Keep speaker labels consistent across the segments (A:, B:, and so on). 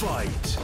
A: Fight!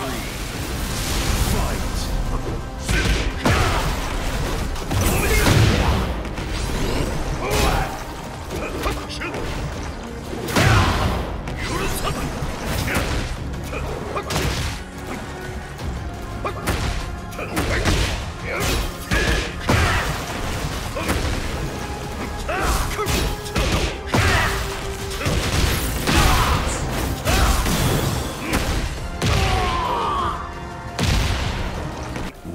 A: three.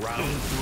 A: Round three.